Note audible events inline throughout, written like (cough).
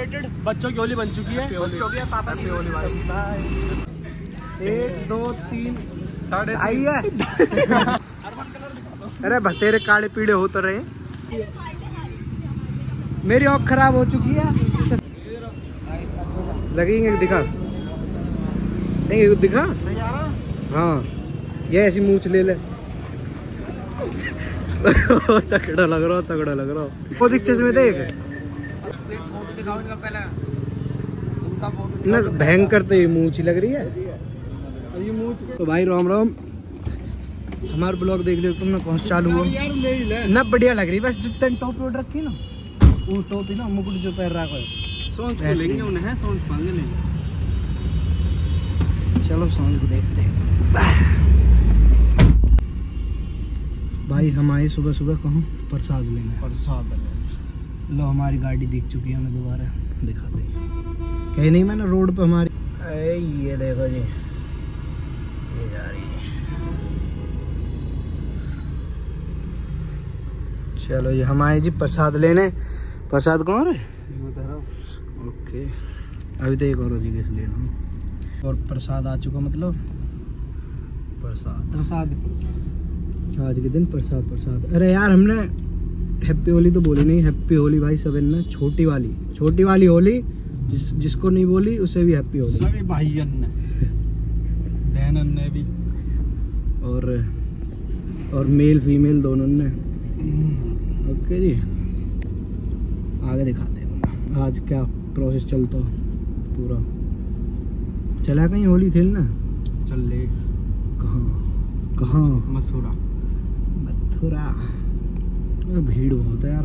Celebrated बच्चों की होली बन चुकी है। बच्चों की पापा की होली भाई। एक दो तीन साढ़े आई है। (laughs) अरे बा, तेरे काले पीड़े हो तो रहे। मेरी आँख खराब हो चुकी है। लगेंगे दिखा। नहीं दिखा। हाँ ये ऐसी मूछ ले ले। (laughs) तगड़ा लग रहा तगड़ा लग रहा। वो दिख चश्मे देख। ना भयंकर तो ये मूछ लग रही है। ये मुँह तो भाई राम राम हमारा ब्लॉग देख लियो तुमने कौन सा चालू हुआ? ही ना बढ़िया लग रही बस जो तेन टोपी ओढ़ रखी ना वो टोपी ना मुकुट जो पहन रखा है सोच को लेंगे उन्हें हैं सोच पाएँगे लेंगे चलो सॉन्ग को देखते हैं। भाई हम आए सुबह सुबह कहूँ? प्रसाद लेने। प्रसाद लो हमारी गाड़ी दिख चुकी है हमें दोबारा दिखाते हैं। कहीं नहीं मैंने रोड पे हमारी ए, ये देखो जी। ये जा रही है। चलो जी हम आए जी प्रसाद लेने। प्रसाद कौन है? ओके। अभी तो एक और जी किस लेना और प्रसाद आ चुका मतलब? प्रसाद। प्रसाद। आज के दिन प्रसाद प्रसाद। अरे यार हमने हैप्पी होली तो बोली नहीं हैप्पी होली भाई सबने छोटी वाली छोटी वाली होली जिस जिसको नहीं बोली उसे भी हैप्पी होली। सभी भाइयन ने बहनन ने भी। और और मेल फीमेल दोनों ने। ओके जी। आगे दिखाते हैं। आज क्या प्रोसेस चलता हो पूरा? चला कहीं होली खेलना? चल ले। कहाँ? कहाँ? मथुरा। मथुरा। भीड़ बहुत है यार।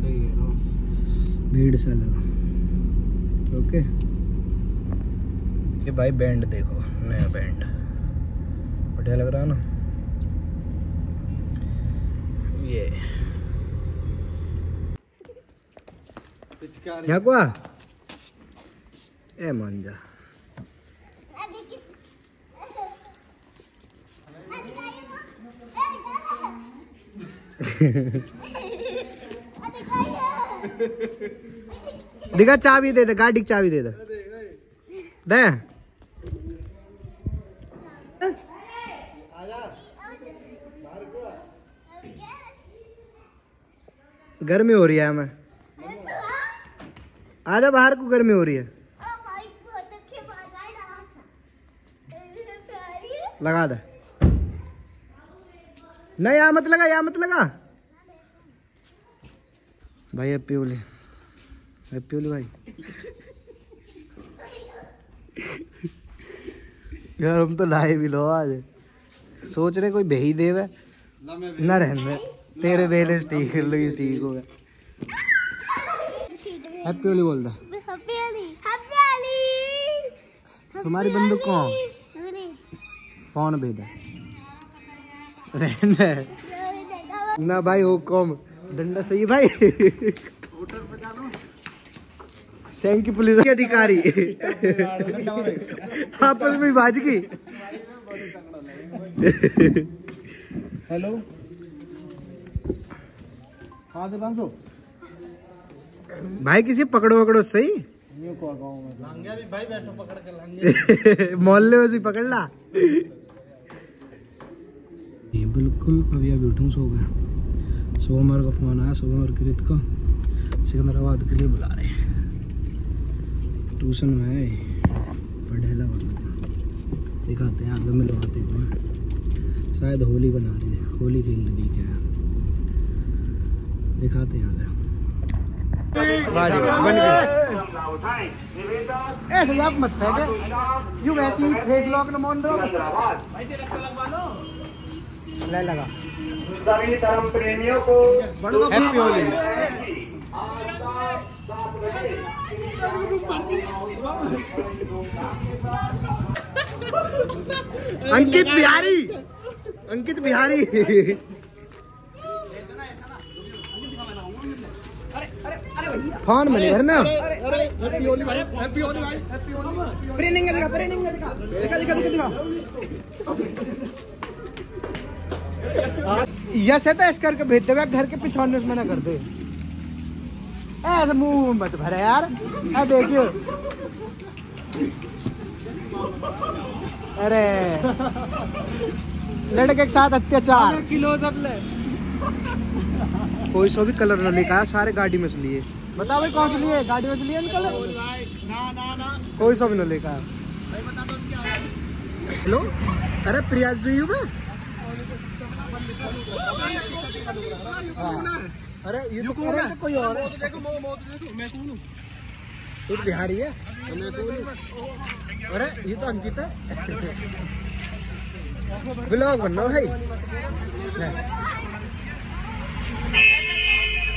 सही है। भीड़ से लगा ओके ये भाई बैंड देखो नया बैंड बढ़िया लग रहा है ना? ये। पिचकारी यहाँ को आ ए मान जा। दिखा, चाबी दे दे, गाड़ी चाबी दे दे। दे। गर्मी हो रही है, हमें। आजा बाहर, को गर्मी हो रही है। लगा दे। नहीं यहाँ मत लगा यहाँ मत लगा। भाई हैप्पी होली हैप्पी होली भाई। यार, हम तो लाए भी लो आज। सोच रहे कोई भेही देवे? मैं ना रहने तेरे बेले ठीक लगी ठीक हो गया। हैप्पी होली बोल दे तुम्हारी बंदूक कौन? फ़ोन भेज दे। रहने ना भाई हो कौम डंडा सही भाई। सैंक की पुलिस के अधिकारी। आपस में बाज की हेलो। हाँ भाई किसी पकड़ो पकड़ो सही? ये को गाँव में लांगे भी भाई बैठो पकड़ के लांगे (laughs) मोहल्ले में से पकड़ ला। ये बिल्कुल अभी अभी उठूँ सो गया सोमवार का फ़ोन आया सोमवार कृत का। सिकंदराबाद के लिए बुला रहे हैं। ट्यूशन में है पढ़ेला वाला। दिखाते हैं आगे मिलवाते हैं। शायद होली बना रही है होली खेल रही क्या दिखाते हैं आगे। ऐसे आप मत फेंके यू वैसे ही फेस लॉक न मान दो ले। लगा। सभी धर्म प्रेमियों को हैप्पी होली अंकित बिहारी। अंकित बिहारी। फ़ोन में नहीं ना। प्रेनिंग दिखा प्रेनिंग दिखा। दिखा दिखा दिखा दिखा। यस है तो ऐसे करके भेज दे घर के पिछवाड़ने में ना कर दे। ऐसे मुँह मत भरे यार। अब देखियो। अरे। लड़के के साथ अत्याचार। किलो सब ले। कोई सो भी कलर न लिखा सारे गाड़ी में से लिए। बताओ भाई कौन से लिए? गाड़ी में से लिए ना कलर कोई सो भी ना लिखा है हेलो? अरे प्रिया जी में। हाँ। अरे ये तो कौन है? कोई और है? तू तो बिहारी है। अरे ये तो अंकित है। ब्लॉग बनना भाई।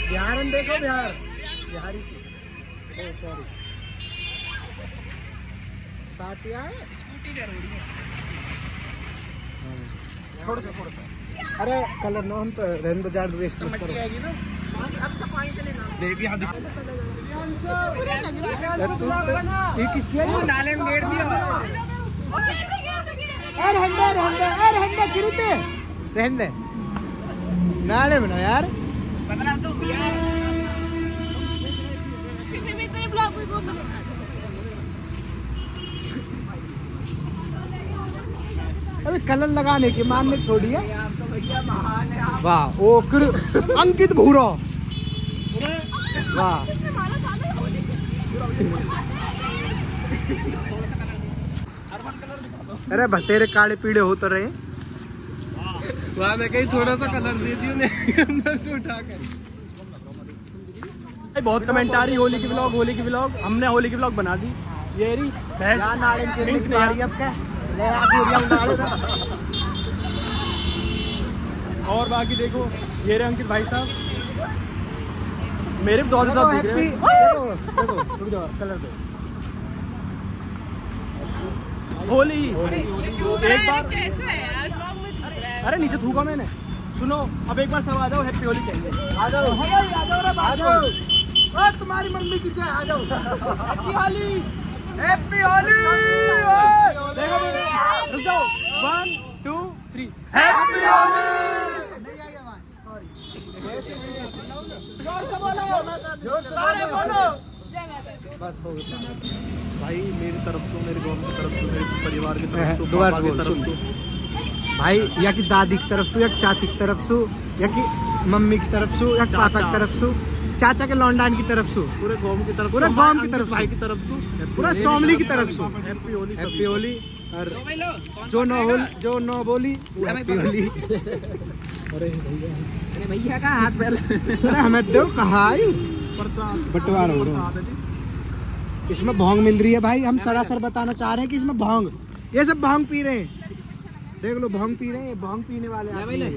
बिहार में देखो बिहार। बिहारी ओ सॉरी साथिया है? स्कूटी ज़रूरी है। थोड़ा सा थोड़ा सा अरे कलर ना हम तो रहने दो जार वेस्ट मत करो। बेबी हाँ दिख ये किसकी है? नाले में गेड़ दिया अरे हंडे हंडे अरे हंडे गिरते रहने दे। नाले में ना यार अबे कलर लगाने की मानने थोड़ी है। वाह ओ कृ अंकित भूरा। वाह। अरे बतेरे काले पीड़े हो तो रहे। वाह मैं कहीं थोड़ा सा कलर दे दी अंदर से उठा कर बहुत कमेंट आ रही होली की ब्लॉग होली की ब्लॉग हमने होली की ब्लॉग बना दी। ये रही और बाकी देखो ये रहे अंकित भाई साहब। मेरे भी दौड़ साहब दिख रहे हैं। देखो देखो रुक जाओ कलर दो। होली। एक बार। अरे नीचे थूका मैंने। सुनो अब एक बार सब आ जाओ हैप्पी होली कहेंगे। आ जाओ। आ जाओ आ जाओ रे आ जाओ। ओ तुम्हारी मम्मी की चाय आ जाओ। हैप्पी होली। हैप्पी होली। देखो रुक जाओ। One two three happy Holi नहीं आई आवाज़ सॉरी ज़ोर से बोलो सारे बोलो बस हो गया भाई मेरी तरफ़ से मेरे गाँव की तरफ़ से मेरे परिवार की तरफ़ से दोबारा की बोल, तरफ़ सुन। से भाई या कि दादी की तरफ़ से या चाची की तरफ़ से या कि मम्मी की तरफ़ से या पापा की तरफ़ से चाचा के लौंडान की तरफ़ से पूरे गाँव की तरफ़ पूरे गाँव की तरफ़ भाई की तरफ़ से पूरा सोमली की तरफ़ से हैप्पी होली हैप्पी होली और जो नो होल जो नो बोली वो हैप्पी होली अरे भैया। का हाथ पहले। अरे हमें दो कहा आयु हो रहा। इसमें भोंग मिल रही है भाई। हम सरासर बताना चाह रहे हैं कि इसमें भोंग। ये सब भोंग पी रहे हैं। देख लो भोंग पी रहे हैं। भोंग पीने वाले हैं। ए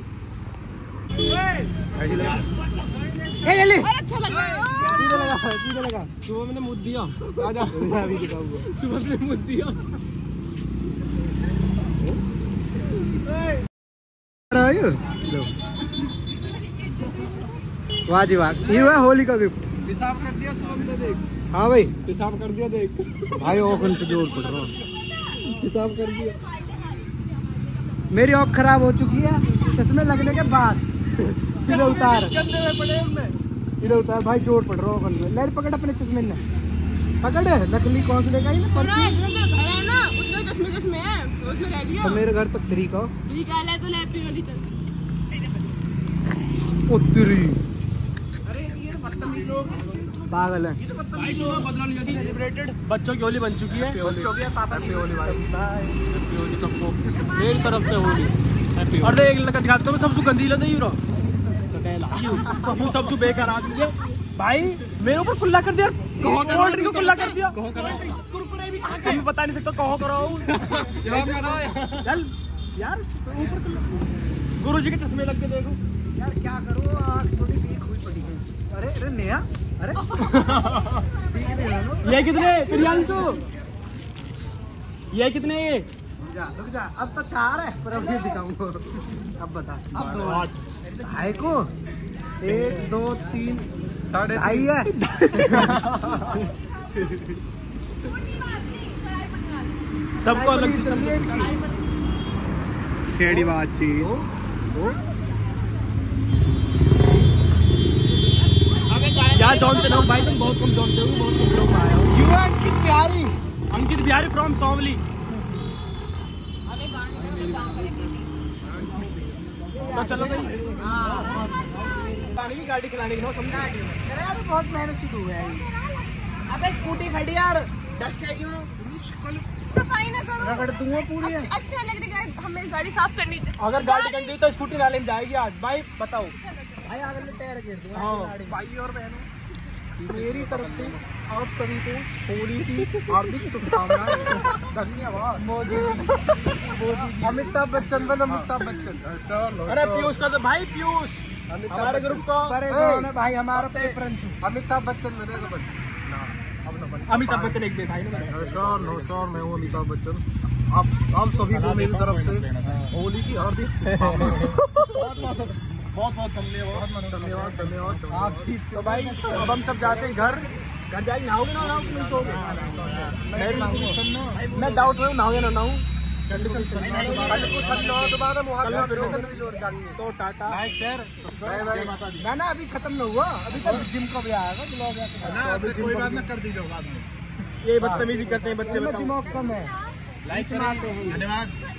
अच्छा लग रहा है। सीधे लगा सीधे लगा। सुबह मैंने मुद दिया। आ जा। अभी दिखाऊँगा। सुबह मैंने मुद दिया। रहे हो? लो वाह जी वाह। ये हुआ होली का गिफ्ट पेशाब कर दिया सुबह मैंने देख। हाँ भाई। पेशाब कर दिया देख। भाई ओखन पे ज़ोर पड़ रहा पेशाब कर दिया। मेरी आँख खराब हो चुकी है चश्मे लगने के बाद इधर उतार। गंदे में पड़े उनमें इधर उतार भाई ज़ोर पड़ रहा ओखन में ले पकड़ अपने चश्मे ने। पकड़ नकली कौन से लेगा ये ना पर्ची। है है ना उतना चश्मे चश्मे है तो तो मेरे घर तक फ्री का निकाल है तो हैप्पी होली चल उत्तरी अरे ये बदतमीज लोग पागल है। बच्चों की होली बन चुकी है। बच्चों की पापा की होली होली सबको। मेरी तरफ़ से होली। और देख लगा दिखाता हूँ मैं सबसे गंदी लगे यूरो यू सबसे बेकार आदमी है। भाई मेरे ऊपर खुला कर दिया कोल्ड ड्रिंक को खुला कर। दिया। कुरकुरे भी कहाँ मैं बता नहीं सकता कहो करो। चल यार ऊपर गुरु जी के चश्मे लग के देखो। यार क्या करूँ आँख थोड़ी वीक हुई पड़ी है अरे अरे अरे नहीं है ना ये कितने प्रियांशु? ये कितने ये रुक जा रुक जा अब तो चार है पर अभी दिखाऊँगा। अब बता। अब दो ढाई को एक दो तीन साढ़े ढाई है। सबको अलग से चलिए इनकी। छेड़ी बात दो, दो, हमें गाय क्या जानते लोग भाई तुम बहुत कम जानते हो बहुत कम लोग आए हो। यू अंकित प्यारी अंकित बिहारी फ्रॉम सोमली तो चलो भाई। गाड़ी खिलाने की नो समझा? यार बहुत मेहनत शुरू हुआ है। अबे स्कूटी खड़ी यार। डस्ट है क्यों? सफ़ाई ना करो। रगड़ दूँगा पूरी अच्छा अच्छा लग रहा है हमें गाड़ी साफ़ करनी चाहिए। अगर गाड़ी गंदी तो स्कूटी नाले में जाएगी आज। भाई बताओ। भाई आगे ले टायर गिर दूँगा हाँ। भाई और बहनों मेरी तरफ़ से आप सभी को होली की हार्दिक शुभकामनाएँ धन्यवाद। मोदी जी अमिताभ बच्चन बन अमिताभ बच्चन। अरे पीयूष का तो भाई पीयूष। हमारे ग्रुप को। परेशान है भाई हमारा प्रेफरेंस अमिताभ बच्चन बनेगा बन। अमिताभ बच्चन एक भाई। ने नमस्कार नमस्कार मैं हूँ अमिताभ बच्चन। आप आप सभी को मेरी तरफ़ से होली की हार्दिक (laughs) (laughs) बहुत बहुत धन्यवाद। धन्यवाद धन्यवाद आप तो भाई अब हम सब जाते हैं घर। घर जाके नहाओगे ना नहाओगे नहीं सोओगे मैं डाउट में हूँ नहाओगे ना नहाऊं कंडीशन कल को सन नौ तो तो टाटा। लाइक शेयर ना ना अभी खत्म न हुआ। अभी तक जिम का भी आएगा ब्लॉग अभी जिम का भी- कर दीजिए बाद में। ये बदतमीजी करते हैं बच्चे बताओ। दिमाग कम है। लाइक धन्यवाद।